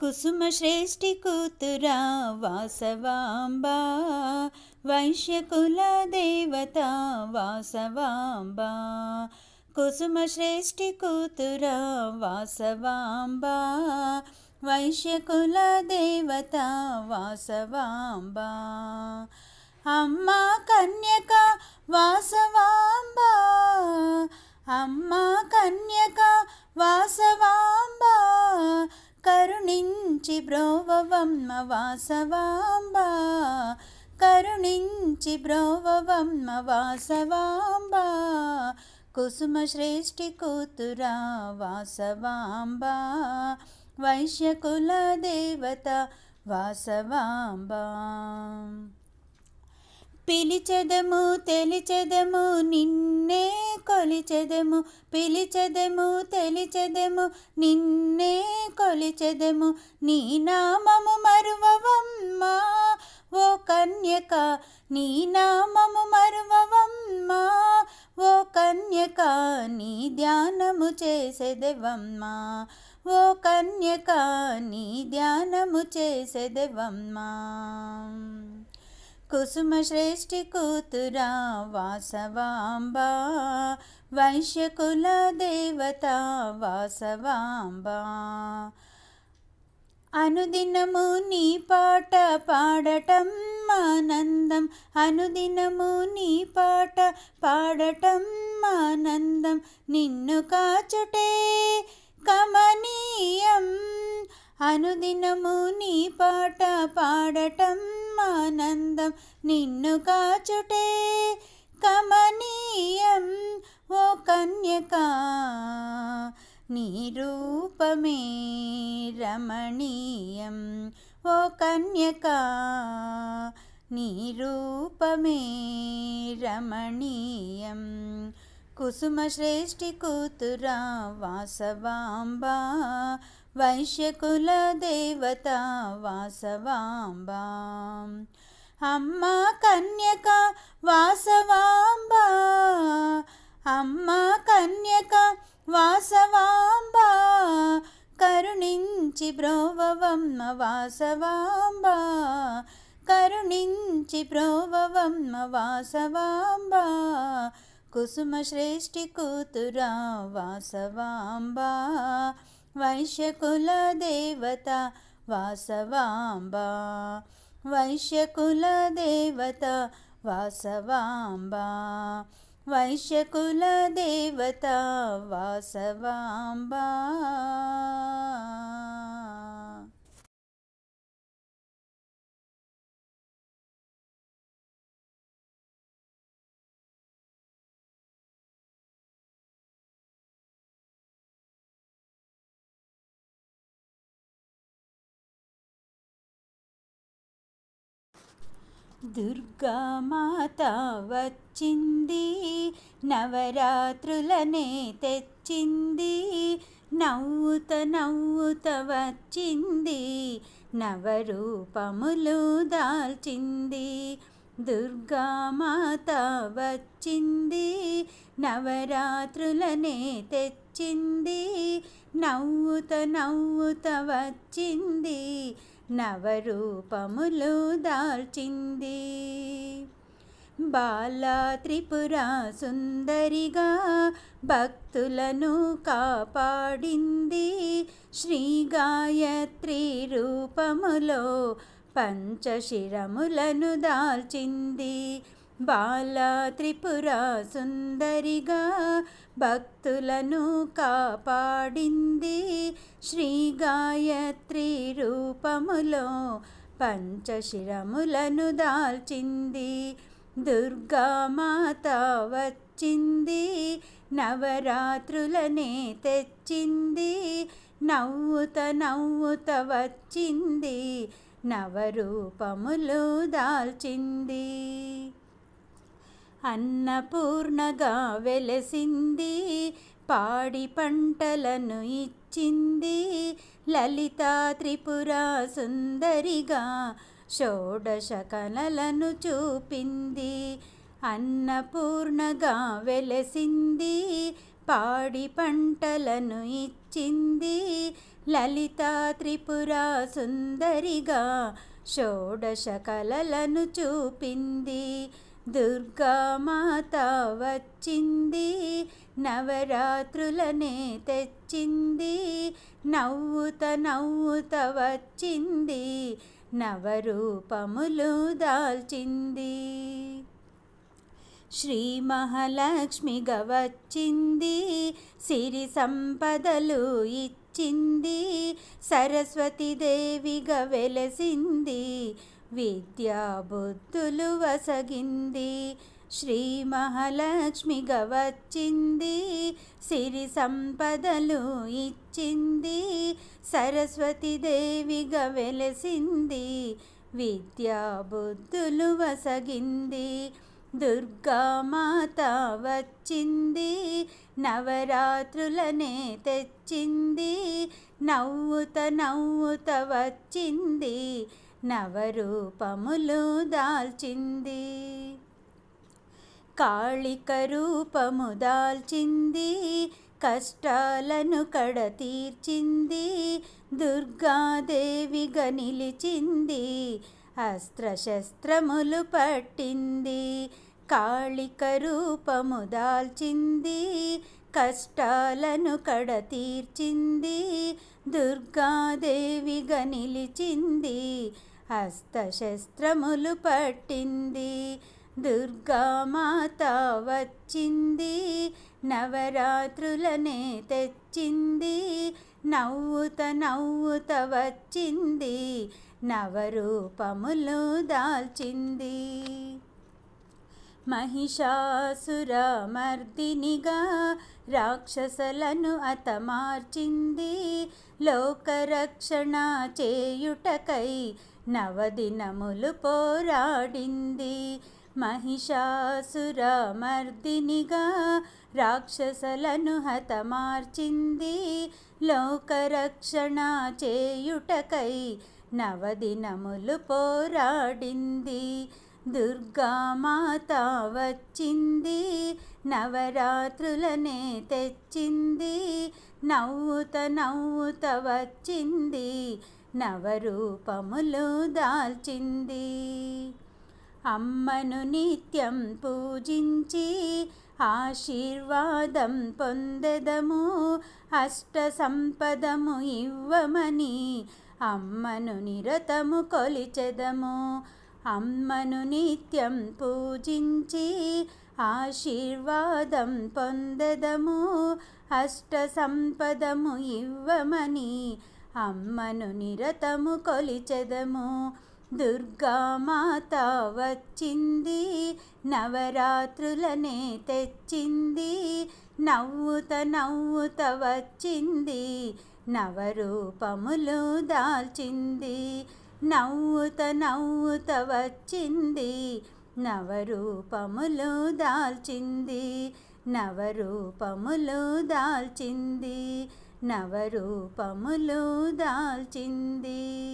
కుసుమ శ్రేష్ఠి కూతురా వాసవాంబ వైశ్యకుల దేవత వాసవాంబ. కుసుమ శ్రేష్ఠి కూతురా వాసవాంబ వైశ్యకుల దేవత వాసవాంబ. అమ్మ కన్యక వాసవాంబ అమ్మ కన్యక వాసవాంబ. కరుణించి బ్రోవవమ్మ వాసవాంబ కరుణించి బ్రోవవమ్మ వాసవాంబ కుసుమ శ్రేష్ఠి కూతురా వాసవాంబ వైశ్యకుల దేవత వాసవాంబ పిలిచెదము తెలిచెదము నిన్నే కొలిచెదము. పిలిచెదము తెలిచెదము నిన్నే కొలిచెదము. నీ నామము మరువవమ్మా ఓ కన్యక. నీ నామము మరువవమ్మా ఓ కన్యక. నీ ధ్యానము చేసేదెవమ్మా ఓ కన్యక. నీ ధ్యానము చేసేదెవమ్మా. కుసుమశ్రేష్ఠి కూతురా వాసవాంబా వైశ్యకుల దేవత వాసవాంబా. అనుదినము నీ పాట పాడటం ఆనందం అనుదినము నీ పాట పాడటం ఆనందం. నిన్ను కాచుటే కమనీయం అనుదినము నీ పాట పాడటం ఆనందం. నిన్ను కాచుటే కమనీయం. ఓ కన్యక నీ రూపమే రమణీయం. ఓ కన్యక నీ రూపమే రమణీయం. కుసుమ శ్రేష్ఠి కూతురా వాసవాంబా वंश्यकुलदेवता वासवाम्बाम् अम्मा कन्यका वासवाम्बा। अम्मा कन्यका वासवाम्बा। करुणिञ्चि चि वासवाम्बा। करुणिञ्चि चि वासवाम्बा। कुसुमश्रेष्ठिकूतुरा वासवाम्बा। శ్రేష్ఠి కూతురా వాసవాంబా వైశ్యకుల దేవత వాసవాంబా దుర్గామాత వచ్చింది నవరాత్రులనే తెచ్చింది. నవ్వుత నవ్వుత వచ్చింది నవరూపములు దాల్చింది. దుర్గామాత వచ్చింది నవరాత్రులనే తెచ్చింది. నవ్వుత నవ్వుత వచ్చింది నవరూపములు దాల్చింది. బాల త్రిపుర సుందరిగా భక్తులను కాపాడింది. శ్రీ గాయత్రి రూపములో పంచశిరములను దాల్చింది. బాలా త్రిపుర సుందరిగా భక్తులను కాపాడింది శ్రీ గాయత్రి రూపములో పంచశిరములను దాల్చింది. దుర్గామాత వచ్చింది నవరాత్రులనే తెచ్చింది. నవ్వుత నవ్వుత వచ్చింది నవరూపములు దాల్చింది. అన్నపూర్ణగా వెలసింది పాడి పంటలను ఇచ్చింది. లలిత త్రిపుర సుందరిగా షోడశ కళలను చూపింది. అన్నపూర్ణగా వెలసింది పాడి పంటలను ఇచ్చింది. లలిత త్రిపుర సుందరిగా షోడశ కలలను చూపింది. దుర్గామాత వచ్చింది నవరాత్రులనే తెచ్చింది. నవ్వుత నవ్వుత వచ్చింది నవరూపములు దాల్చింది. శ్రీ మహాలక్ష్మిగా వచ్చింది సిరి సంపదలు ఇచ్చింది. సరస్వతీదేవిగా వెలసింది విద్యాబుద్ధులు వసగింది. శ్రీ మహాలక్ష్మిగా వచ్చింది సిరి సంపదలు ఇచ్చింది. సరస్వతీదేవిగా వెలసింది. విద్యాబుద్ధులు వసగింది. దుర్గామాత వచ్చింది. నవరాత్రులనే తెచ్చింది. నవ్వుత నవ్వుత వచ్చింది. నవరూపములు దాల్చింది. కాళిక రూపము దాల్చింది. కష్టాలను కడ తీర్చింది. దుర్గాదేవిగా నిలిచింది. అస్త్రశస్త్రములు పట్టింది. కాళిక రూపము దాల్చింది. కష్టాలను కడ తీర్చింది. దుర్గాదేవిగా నిలిచింది. హస్తశస్త్రములు పట్టింది దుర్గామాత వచ్చింది నవరాత్రులనే తెచ్చింది నవ్వుత నవ్వుత వచ్చింది నవరూపములు దాల్చింది. మహిషాసురమర్దినిగా రాక్షసలను అతమార్చింది లోకరక్షణ చేయుటకై నవదినములు పోరాడింది మహిషాసురమర్దినిగా రాక్షసలను హతమార్చింది లోకరక్షణ చేయుటకై నవదినములు పోరాడింది. దుర్గామాత వచ్చింది నవరాత్రులనే తెచ్చింది నవ్వుత నవ్వుత వచ్చింది నవరూపములు దాల్చింది. అమ్మను నిత్యం పూజించి ఆశీర్వాదం పొందెదము. అష్ట సంపదము ఇవ్వమని అమ్మను నిరతము కొలిచెదము. అమ్మను నిత్యం పూజించి ఆశీర్వాదం పొందెదము. అష్ట సంపదము ఇవ్వమని అమ్మను నిరతము కొలిచెదము. దుర్గామాత వచ్చింది నవరాత్రులనే తెచ్చింది. నవ్వుత నవ్వుత వచ్చింది నవరూపములు దాల్చింది. నవ్వుత నవ్వుత వచ్చింది నవరూపములు దాల్చింది. నవరూపములు దాల్చింది. నవరూపములు దాల్చింది.